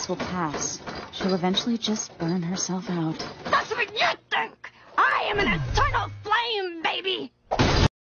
This will pass. She'll eventually just burn herself out. That's what you think! I am an eternal